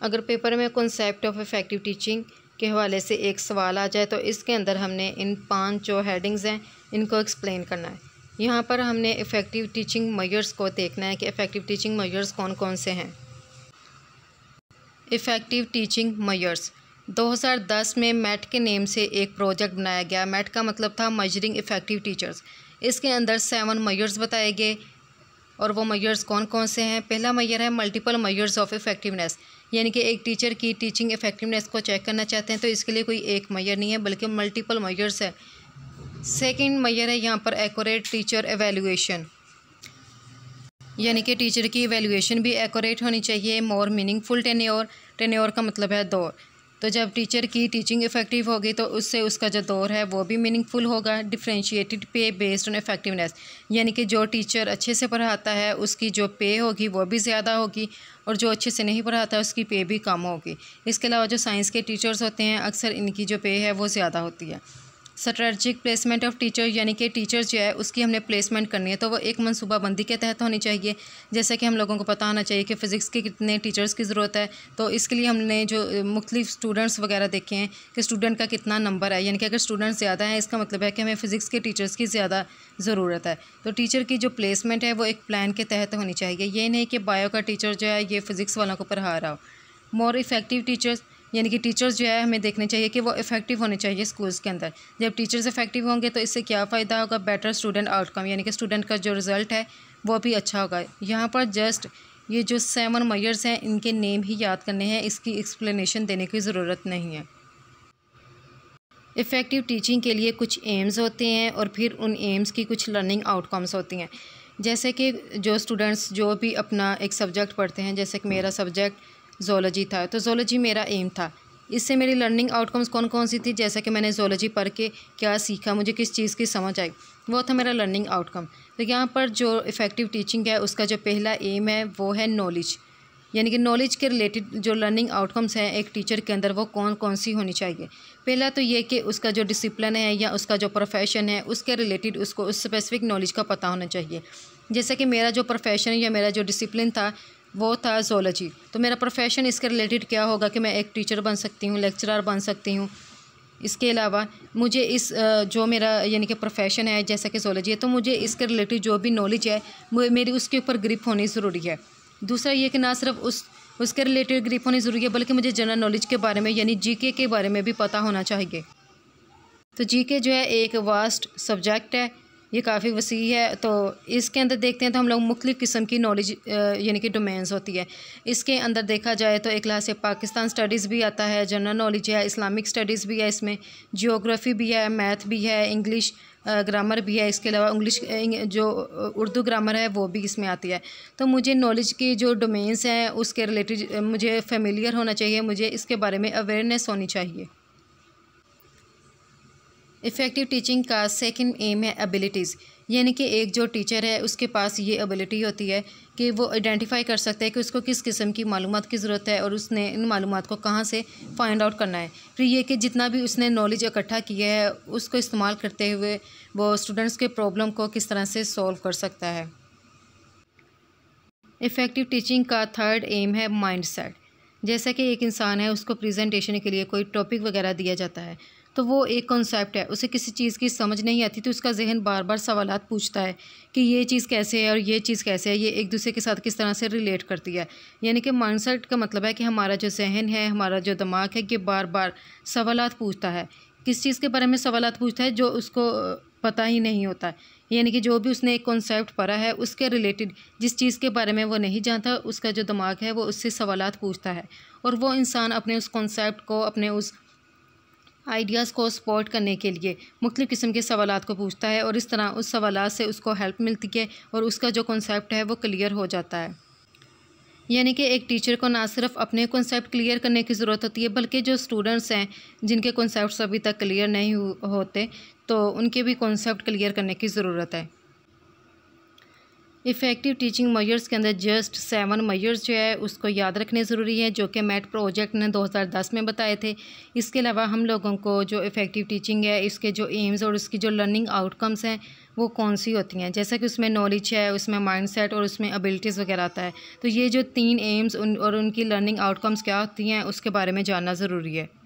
अगर पेपर में concept of effective teaching के हवाले से एक सवाल आ जाए तो इसके अंदर हमने इन पाँच जो हेडिंग्स हैं, इनको एक्सप्लेन करना है। यहाँ पर हमने इफ़ेक्टिव टीचिंग मयर्स को देखना है कि इफ़ेक्टिव टीचिंग मयर्स कौन कौन से हैं। इफ़ेक्टिव टीचिंग मयर्स 2010 में मैट के नेम से एक प्रोजेक्ट बनाया गया। मैट का मतलब था मजरिंग इफ़ेक्टिव टीचर्स इसके अंदर सेवन मयर्स बताए गए, और वो मयर्स कौन कौन से हैं? पहला मैयर है मल्टीपल मयर्स ऑफ़ इफ़ेक्टिवनेस यानी कि एक टीचर की टीचिंग इफ़ेक्टिवनेस को चेक करना चाहते हैं तो इसके लिए कोई एक मैयर नहीं है, बल्कि मल्टीपल मैयर्स है। सेकेंड मैयर है यहाँ पर एकोरेट टीचर एवेलुएशन यानी कि टीचर की एवेलुएशन भी एकोरेट होनी चाहिए मोर मीनिंगफुल टेन्योर टेन्योर का मतलब है दौर। तो जब टीचर की टीचिंग इफ़ेक्टिव होगी तो उससे उसका जो दौर है, वो भी मीनिंगफुल होगा डिफ्रेंशिएटेड पे बेस्ड ऑन इफ़ेक्टिवनेस यानी कि जो टीचर अच्छे से पढ़ाता है, उसकी जो पे होगी, वो भी ज़्यादा होगी, और जो अच्छे से नहीं पढ़ाता है, उसकी पे भी कम होगी. इसके अलावा जो साइंस के टीचर्स होते हैं, अक्सर इनकी जो पे है, वो ज़्यादा होती है. स्ट्रेटजिक प्लेसमेंट ऑफ़ टीचर यानी कि टीचर जो है, उसकी हमने प्लेसमेंट करनी है। तो वो एक मनसूबाबंदी के तहत होनी चाहिए। जैसे कि हम लोगों को पता होना चाहिए कि फ़िज़िक्स के कितने टीचर्स की ज़रूरत है। तो इसके लिए हमने जो मुख्तलिफ़ स्टूडेंट्स वगैरह देखे हैं कि स्टूडेंट का कितना नंबर है। यानी कि अगर स्टूडेंट ज़्यादा हैं, इसका मतलब है कि हमें फ़िज़िक्स के टीचर्स की ज़्यादा ज़रूरत है। तो टीचर की जो प्लेसमेंट है, वो एक प्लान के तहत होनी चाहिए। ये नहीं कि बायो का टीचर जो है, ये फ़िज़िक्स वालों को पढ़ा रहा हो। मोर इफ़ेक्टिव टीचर्स यानी कि टीचर्स जो है हमें देखने चाहिए कि वो इफ़ेक्टिव होने चाहिए स्कूल्स के अंदर। जब टीचर्स इफ़ेक्टिव होंगे तो इससे क्या फ़ायदा होगा? बेटर स्टूडेंट आउटकम यानी कि स्टूडेंट का जो रिज़ल्ट है, वो भी अच्छा होगा। यहाँ पर जस्ट ये जो सेवन मैयर्स हैं, इनके नेम ही याद करने हैं। इसकी एक्सप्लेनेशन देने की ज़रूरत नहीं है। इफ़ेक्टिव टीचिंग के लिए कुछ एम्स होते हैं और फिर उन एम्स की कुछ लर्निंग आउटकम्स होती हैं। जैसे कि जो स्टूडेंट्स जो भी अपना एक सब्जेक्ट पढ़ते हैं, जैसे कि मेरा सब्जेक्ट जोलॉजी था। तो जोलॉजी मेरा एम था। इससे मेरी लर्निंग आउटकम्स कौन कौन सी थी? जैसा कि मैंने जोलॉजी पढ़ के क्या सीखा, मुझे किस चीज़ की समझ आई, वो था मेरा लर्निंग आउटकम तो यहाँ पर जो इफ़ेक्टिव टीचिंग है, उसका जो पहला एम है, वो है नॉलेज यानी कि नॉलेज के रिलेटेड जो लर्निंग आउटकम्स हैं एक टीचर के अंदर, वो कौन कौन सी होनी चाहिए? पहला तो ये कि उसका जो डिसिप्लिन है या उसका जो प्रोफेशन है, उसके रिलेटेड उसको, उस स्पेसिफिक नॉलेज का पता होना चाहिए। जैसे कि मेरा जो प्रोफेशन या मेरा जो डिसिप्लिन था वो था जोलॉजी तो मेरा प्रोफेशन इसके रिलेटेड क्या होगा कि मैं एक टीचर बन सकती हूँ लेक्चरर बन सकती हूँ। इसके अलावा मुझे इस जो मेरा यानी कि प्रोफेशन है, जैसा कि जोलॉजी है तो मुझे इसके रिलेटेड जो भी नॉलेज है मेरी उसके ऊपर ग्रिप होनी ज़रूरी है। दूसरा ये कि ना सिर्फ़ उस, उसके रिलेटेड ग्रिप होनी ज़रूरी है, बल्कि मुझे जनरल नॉलेज के बारे में, यानी जीके के बारे में भी पता होना चाहिए। तो जीके जो है एक वास्ट सब्जेक्ट है ये काफ़ी वसी है। तो इसके अंदर देखते हैं तो हम लोग मुख्तु किस्म की नॉलेज यानी कि डोमेन्स होती है। इसके अंदर देखा जाए तो एक क्लास से पाकिस्तान स्टडीज़ भी आता है जनरल नॉलेज है इस्लामिक स्टडीज़ भी है इसमें जियोग्राफी भी है मैथ भी है इंग्लिश ग्रामर भी है। इसके अलावा इंग्लिश जो उर्दू ग्रामर है वो भी इसमें आती है। तो मुझे नॉलेज की जो डोमेन्स हैं उसके रिलेटेड मुझे फेमिलियर होना चाहिए, मुझे इसके बारे में अवेयरनेस होनी चाहिए। इफ़ेक्टिव टीचिंग का सेकंड एम है एबिलिटीज़। यानी कि एक जो टीचर है, उसके पास ये एबिलिटी होती है कि वो आइडेंटिफाई कर सकता है कि उसको किस किस्म की मालूम की ज़रूरत है और उसने इन मालूम को कहाँ से फाइंड आउट करना है। फिर ये कि जितना भी उसने नॉलेज इकट्ठा किया है, उसको इस्तेमाल करते हुए वो स्टूडेंट्स के प्रॉब्लम को किस तरह से सॉल्व कर सकता है। इफ़ेक्टिव टीचिंग का थर्ड एम है माइंड सेट जैसा कि एक इंसान है, उसको प्रेजेंटेशन के लिए कोई टॉपिक वगैरह दिया जाता है। तो वो एक कॉन्सेप्ट है, उसे किसी चीज़ की समझ नहीं आती तो उसका जहन बार बार सवाल पूछता है कि ये चीज़ कैसे है और ये चीज़ कैसे है, ये एक दूसरे के साथ किस तरह से रिलेट करती है। यानी कि माइंडसेट का मतलब है कि हमारा जो जहन है, हमारा जो दिमाग है, ये बार बार सवाल पूछता है। किस चीज़ के बारे में सवाल पूछता है, जो उसको पता ही नहीं होता। यानी कि जो भी उसने एक कॉन्सेप्ट पढ़ा है, उसके रिलेटेड जिस चीज़ के बारे में वो नहीं जानता, उसका जो दिमाग है, वो उससे सवाल पूछता है। और वो इंसान अपने उस कॉन्सेप्ट को, अपने उस आइडियाज़ को सपोर्ट करने के लिए मुख्तु किस्म के सवाल को पूछता है और इस तरह उस सवाल से उसको हेल्प मिलती है और उसका जो कॉन्सेप्ट है वो क्लियर हो जाता है। यानी कि एक टीचर को ना सिर्फ़ अपने कॉन्सेप्ट क्लियर करने की ज़रूरत होती है, बल्कि जो स्टूडेंट्स हैं, जिनके कॉन्सेप्ट अभी तक क्लियर नहीं होते तो उनके भी कॉन्सेप्ट क्लियर करने की ज़रूरत है। इफ़ेक्टिव टीचिंग मयर्स के अंदर जस्ट सेवन मयर्स जो है उसको याद रखने ज़रूरी है, जो कि मैट प्रोजेक्ट ने 2010 में बताए थे। इसके अलावा हम लोगों को जो इफ़ेक्टिव टीचिंग है, इसके जो एम्स और उसकी जो लर्निंग आउटकम्स हैं, वो कौन सी होती हैं? जैसा कि उसमें नॉलेज है, उसमें माइंडसेट और उसमें एबिलिटीज़ वगैरह आता है। तो ये जो तीन एम्स उन और उनकी लर्निंग आउटकम्स क्या होती हैं, उसके बारे में जानना ज़रूरी है।